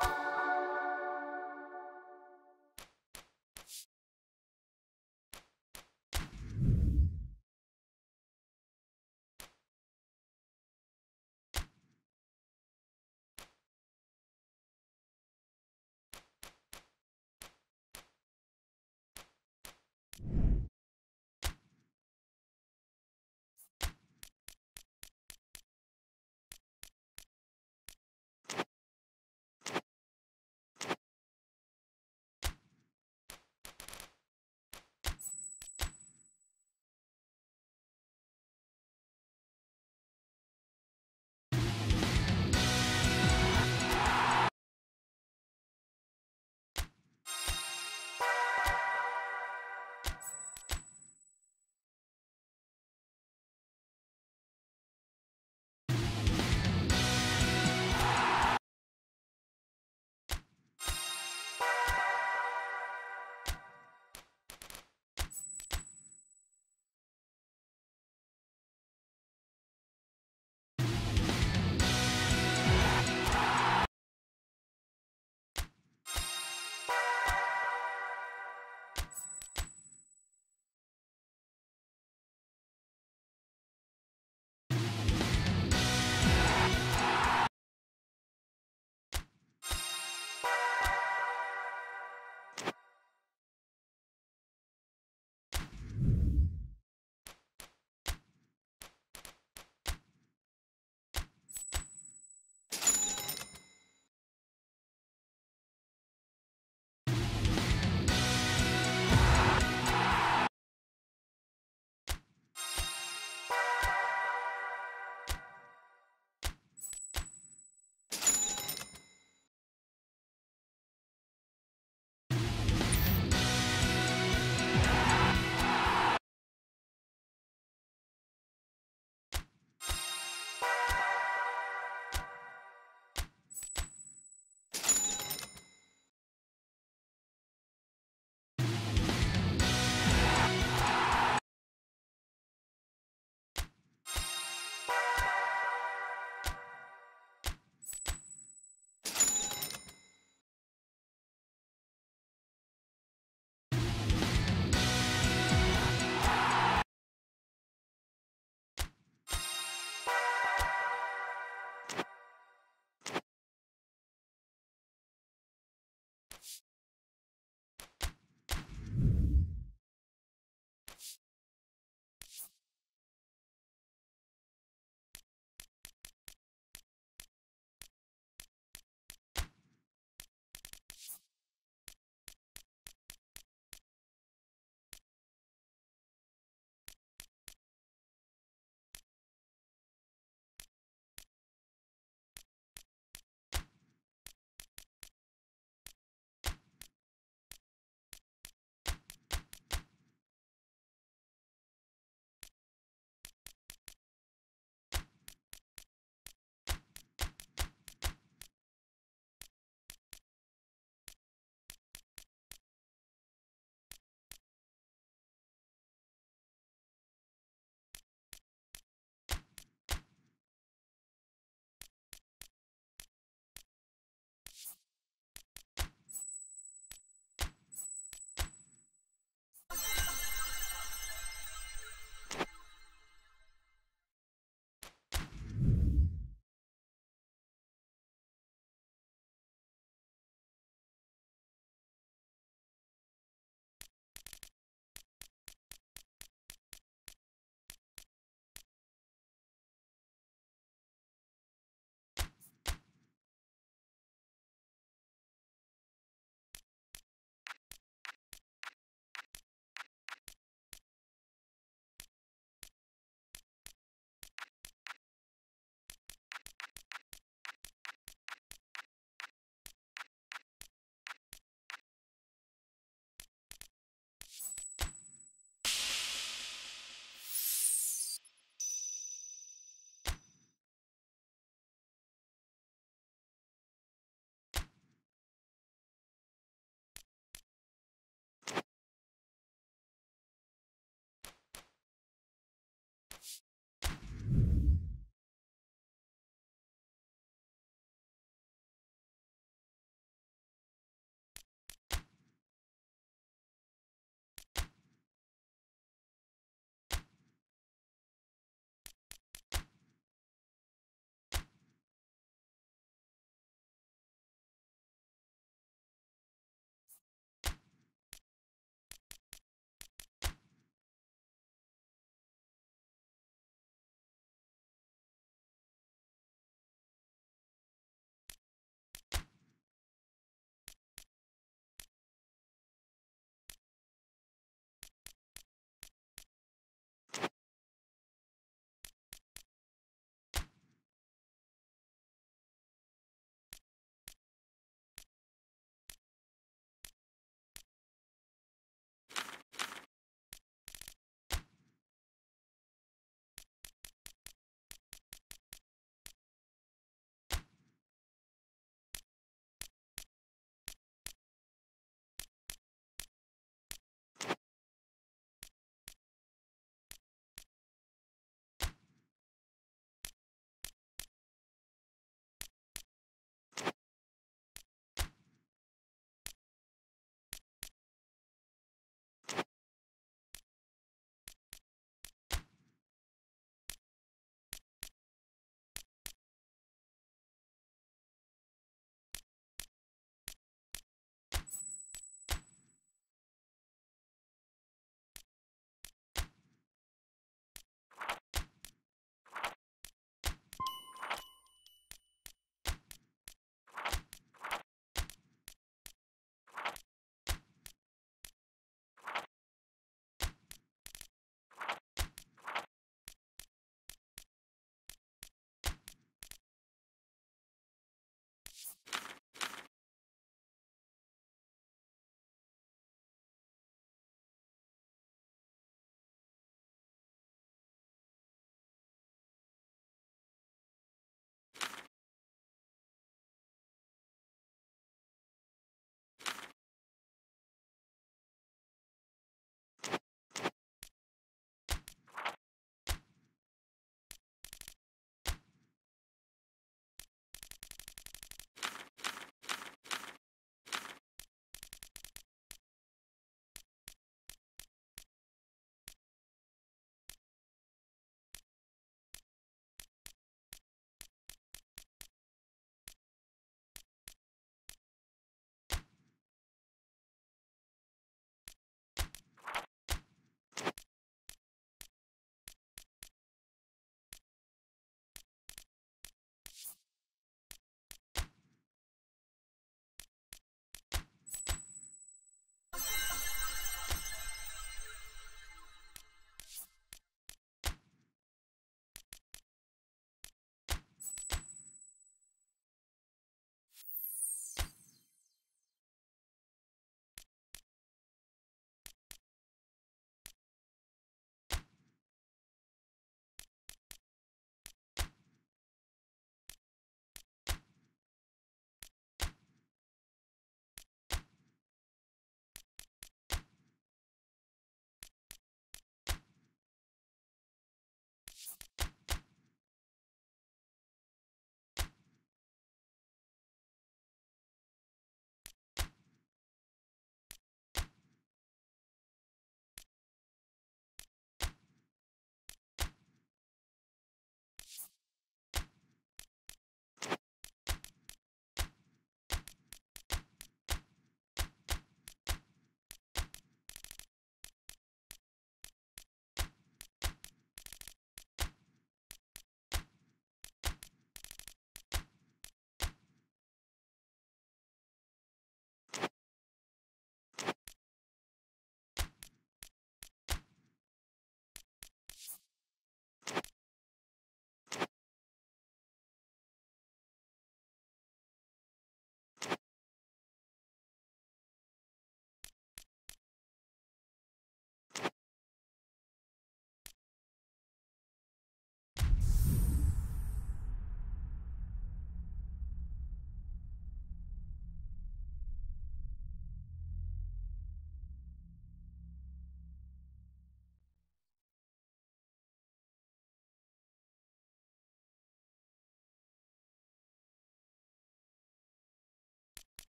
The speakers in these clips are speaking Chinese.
you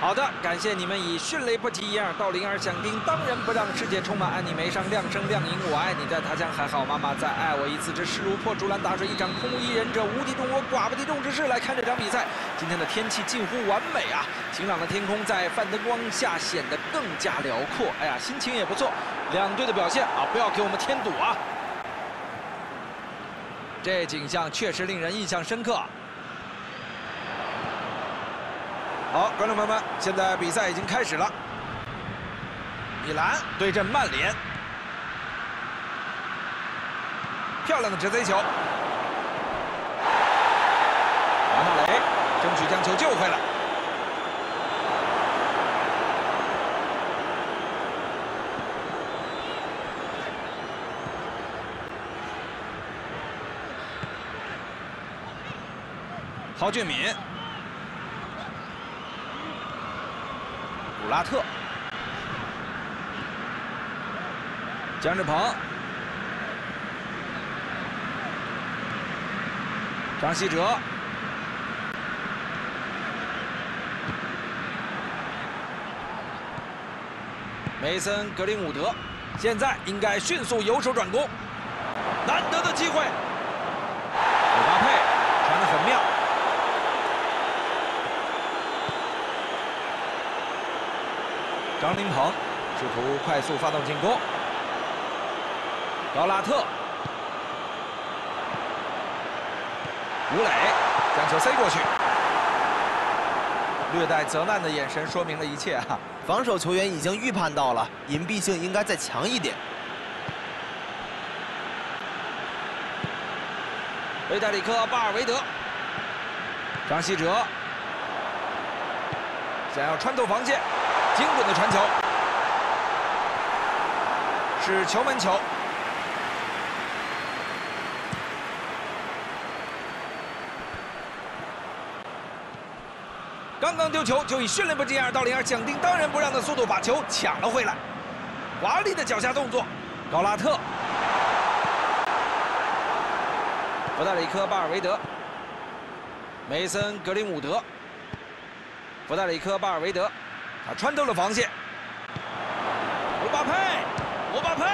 好的，感谢你们以迅雷不及掩耳盗铃而响叮当然不让世界充满爱你眉上亮声亮影我爱你在他乡还好妈妈再爱我一次之势如破竹篮打水一场空无一人者无敌众我寡不敌众之势来看这场比赛。今天的天气近乎完美啊，晴朗的天空在泛灯光下显得更加辽阔。哎呀，心情也不错。两队的表现啊，不要给我们添堵啊！这景象确实令人印象深刻。好，观众朋友们，现在比赛已经开始了。米兰对阵曼联，漂亮的直塞球，瓦纳雷争取将球救回来。郝俊敏。拉特，姜志鹏，张稀哲，梅森·格林伍德，现在应该迅速由守转攻，难得的机会，姆巴佩传的很妙。张琳芃试图快速发动进攻，高拉特、吴磊将球塞过去，略带责难的眼神说明了一切啊！防守球员已经预判到了，隐蔽性应该再强一点。维代里克·巴尔维德、张稀哲想要穿透防线。精准的传球。是球门球，刚刚丢球就以迅雷不及掩耳盗铃而响叮当仁不让的速度把球抢了回来，华丽的脚下动作，高拉特、弗代里克·巴尔维德、梅森·格林伍德、弗代里克·巴尔维德。他穿透了防线，姆巴佩，姆巴佩，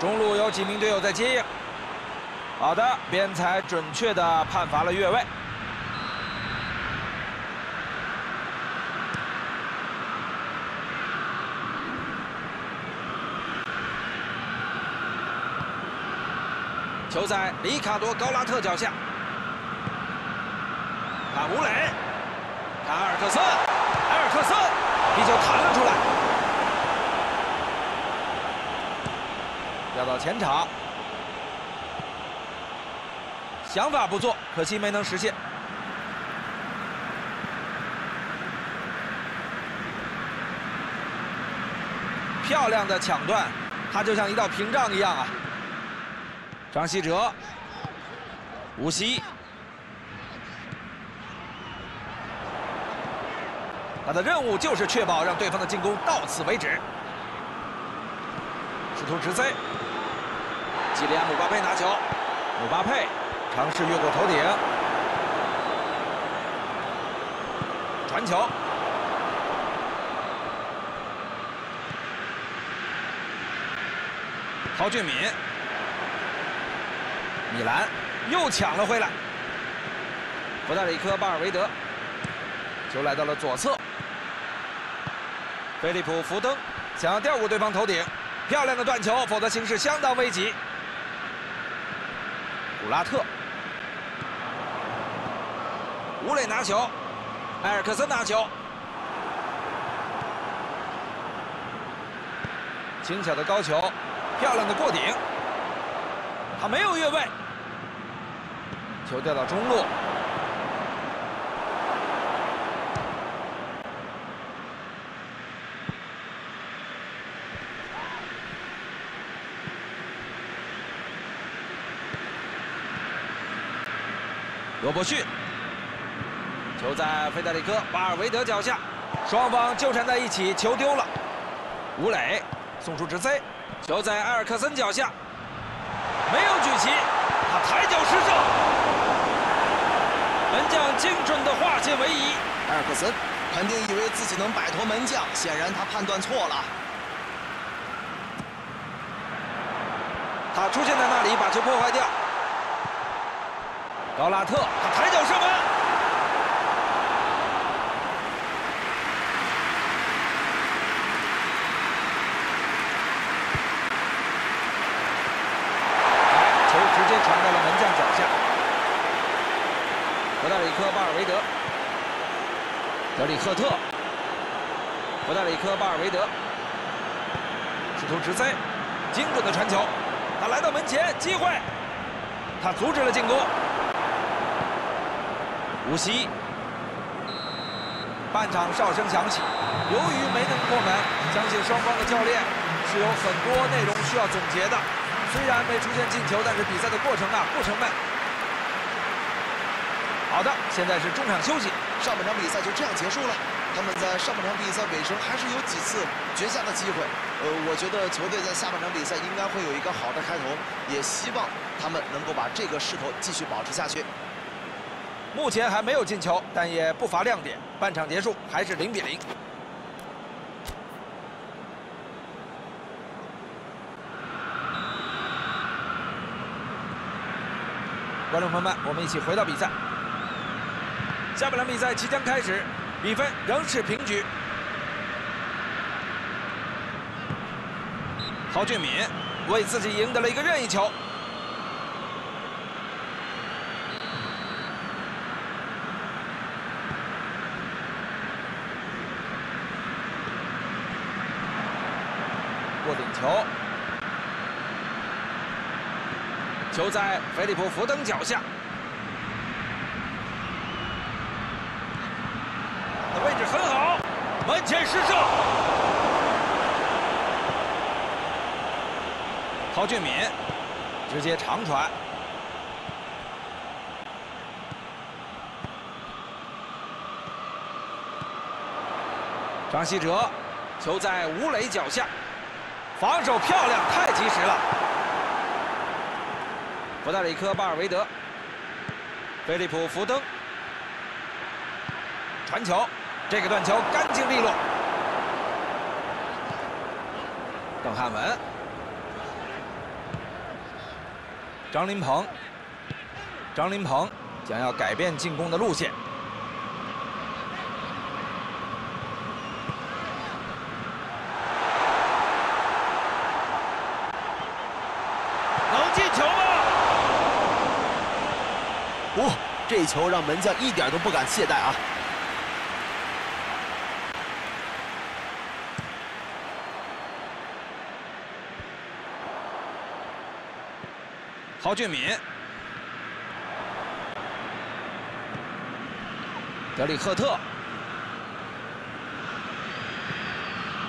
中路有几名队友在接应。好的，边裁准确的判罚了越位。球在里卡多·高拉特脚下，看吴磊。埃尔克森，埃尔克森，皮球弹了出来，要到前场，想法不错，可惜没能实现。漂亮的抢断，他就像一道屏障一样啊！张稀哲，吴曦。他的任务就是确保让对方的进攻到此为止。试图直塞，基里安·姆巴佩拿球，姆巴佩尝试越过头顶，传球，郝俊敏，米兰又抢了回来，弗代里科·巴尔维德，球来到了左侧。菲利普·福登想要吊过对方头顶，漂亮的断球，否则形势相当危急。古拉特、吴磊拿球，埃尔克森拿球，轻巧的高球，漂亮的过顶，他没有越位，球掉到中路。罗伯逊，球在费德里科·巴尔维德脚下，双方纠缠在一起，球丢了。吴磊送出直塞，球在埃尔克森脚下，没有举旗，他抬脚失射，门将精准的化险为夷。埃尔克森肯定以为自己能摆脱门将，显然他判断错了。他出现在那里，把球破坏掉。高拉特，他抬脚射门。球直接传到了门将脚下。弗代里克·巴尔维德，德里赫特，弗代里克·巴尔维德，试图直塞，精准的传球。他来到门前，机会，他阻止了进攻。无锡，半场哨声响起，由于没能破门，相信双方的教练是有很多内容需要总结的。虽然没出现进球，但是比赛的过程啊不沉闷。好的，现在是中场休息，上半场比赛就这样结束了。他们在上半场比赛尾声还是有几次绝佳的机会。呃，我觉得球队在下半场比赛应该会有一个好的开头，也希望他们能够把这个势头继续保持下去。目前还没有进球，但也不乏亮点。半场结束还是零比零。观众朋友们，我们一起回到比赛。下半场比赛即将开始，比分仍是平局。郝俊敏为自己赢得了一个任意球。过顶球，球在菲利普·福登脚下，的位置很好，门前失射。郝俊敏直接长传，张稀哲，球在吴磊脚下。防守漂亮，太及时了！弗代里克·巴尔维德、菲利普·福登传球，这个断球干净利落。邓汉文、张琳芃，张琳芃将要改变进攻的路线。这球让门将一点都不敢懈怠啊！郝俊敏、德里赫特，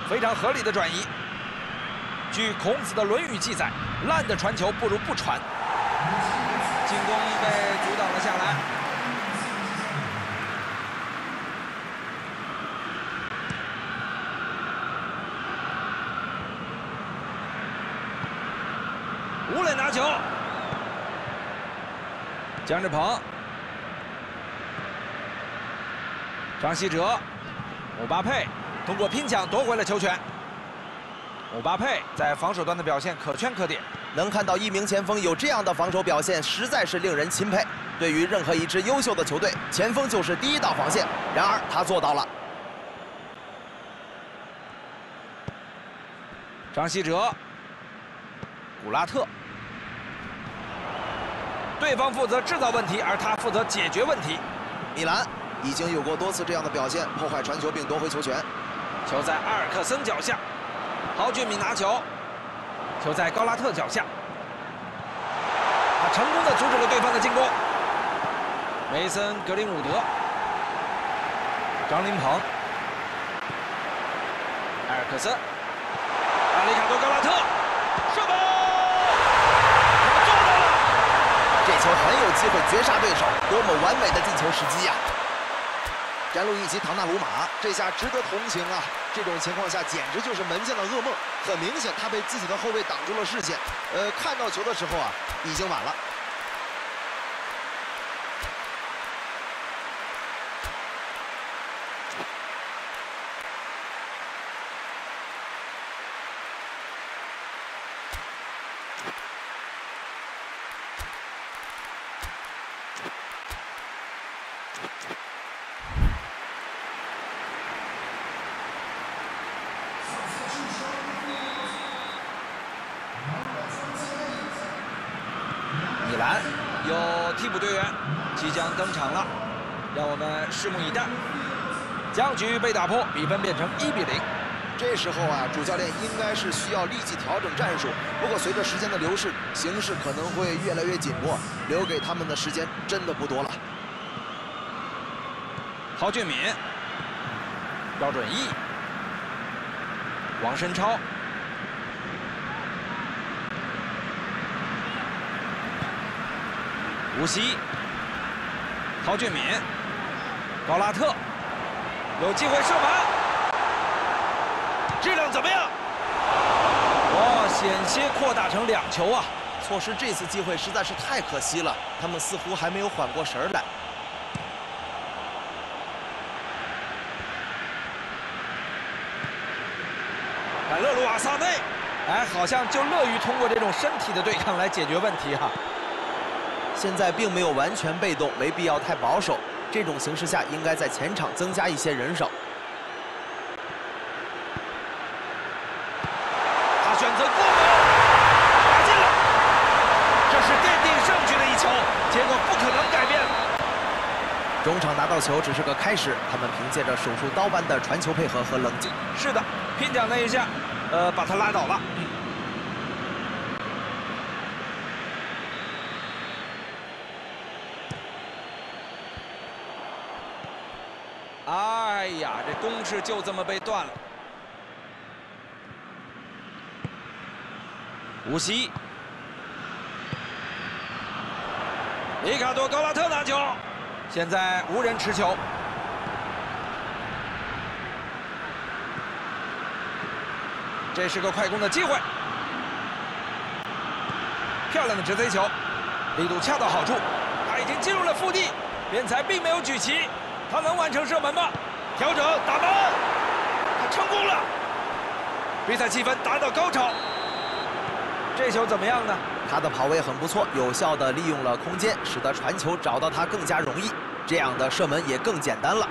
非常合理的转移。据孔子的《论语》记载，烂的传球不如不传。进攻被阻挡了下来。球，姜志鹏、张稀哲、姆巴佩通过拼抢夺回了球权。姆巴佩在防守端的表现可圈可点。能看到一名前锋有这样的防守表现，实在是令人钦佩。对于任何一支优秀的球队，前锋就是第一道防线。然而他做到了。张稀哲、古拉特，对方负责制造问题，而他负责解决问题。米兰已经有过多次这样的表现，破坏传球并夺回球权。球在阿尔克森脚下，郝俊敏拿球。球在高拉特脚下，他成功的阻止了对方的进攻。梅森·格林伍德、张琳芃、埃尔克森、阿里卡多·高拉特，射门！他做到了！这球很有机会绝杀对手，多么完美的进球时机呀！詹路易及·唐纳鲁马，这下值得同情啊！这种情况下简直就是门将的噩梦。很明显，他被自己的后卫挡住了视线。呃，看到球的时候啊，已经晚了。米兰有替补队员即将登场了，让我们拭目以待。僵局被打破，比分变成一比零。这时候啊，主教练应该是需要立即调整战术。不过随着时间的流逝，形势可能会越来越紧迫，留给他们的时间真的不多了。郝俊敏、姚准义、王申超、吴曦、郝俊敏、高拉特有机会射门。质量怎么样？哇，险些扩大成两球啊！错失这次机会实在是太可惜了，他们似乎还没有缓过神来。看勒鲁瓦萨内，哎，好像就乐于通过这种身体的对抗来解决问题哈。现在并没有完全被动，没必要太保守。这种形势下，应该在前场增加一些人手。他选择过门，打进了。这是奠定胜局的一球，结果不可能改变中场拿到球只是个开始，他们凭借着手术刀般的传球配合和冷静，是的，拼抢那一下，呃，把他拉倒了。哎呀，这攻势就这么被断了。无锡，里卡多·高拉特拿球。现在无人持球，这是个快攻的机会。漂亮的直飞球，力度恰到好处。他已经进入了腹地，边裁并没有举旗，他能完成射门吗？调整打门，他成功了。比赛气氛达到高潮。这球怎么样呢？他的跑位很不错，有效地利用了空间，使得传球找到他更加容易。这样的射门也更简单了。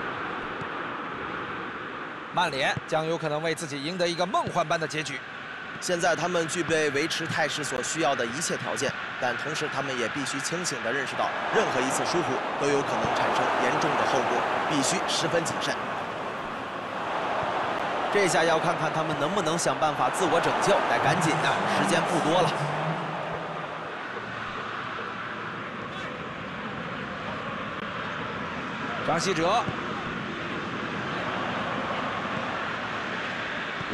曼联将有可能为自己赢得一个梦幻般的结局。现在他们具备维持态势所需要的一切条件，但同时他们也必须清醒地认识到，任何一次疏忽都有可能产生严重的后果，必须十分谨慎。这下要看看他们能不能想办法自我拯救，得赶紧的，时间不多了。张稀哲、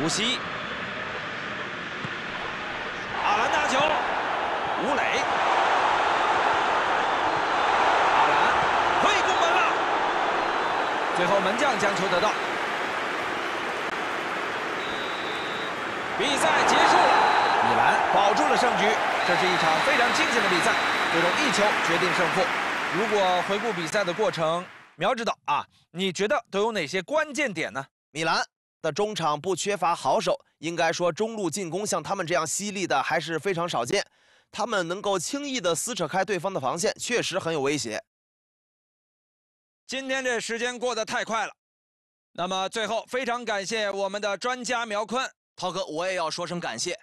吴曦、阿兰拿球，吴磊、阿兰可以攻门了，最后门将将球得到。比赛结束了，米兰保住了胜局。这是一场非常惊险的比赛，最终一球决定胜负。如果回顾比赛的过程，苗指导啊，你觉得都有哪些关键点呢？米兰的中场不缺乏好手，应该说中路进攻像他们这样犀利的还是非常少见。他们能够轻易的撕扯开对方的防线，确实很有威胁。今天这时间过得太快了，那么最后非常感谢我们的专家苗坤，涛哥，我也要说声感谢。